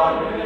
Amen.